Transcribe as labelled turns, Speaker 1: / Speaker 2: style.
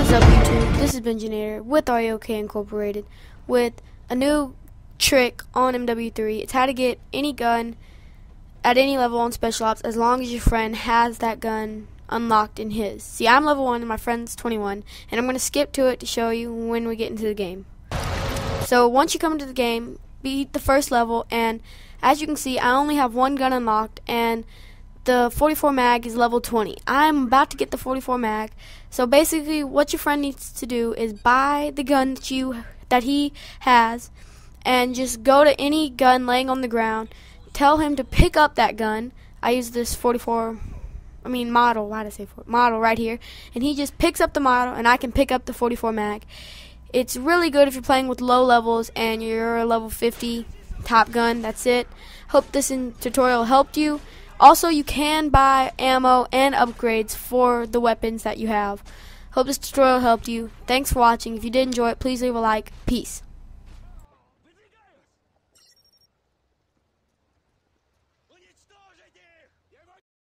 Speaker 1: What is up YouTube? This is Benjonator with REOK Incorporated with a new trick on MW3. It's how to get any gun at any level on Special Ops as long as your friend has that gun unlocked in his. See, I'm level 1 and my friend's 21, and I'm going to skip to it to show you when we get into the game. So once you come into the game, beat the first level, and as you can see, I only have one gun unlocked, and the 44 mag is level 20. I'm about to get the 44 mag. So basically what your friend needs to do is buy the gun that you that he has and just go to any gun laying on the ground. Tell him to pick up that gun. I use this 44 I mean model, why did I say for, model right here. And he just picks up the model and I can pick up the 44 mag. It's really good if you're playing with low levels and you're a level 50 top gun. That's it. Hope this tutorial helped you. Also, you can buy ammo and upgrades for the weapons that you have. Hope this tutorial helped you. Thanks for watching. If you did enjoy it, please leave a like. Peace.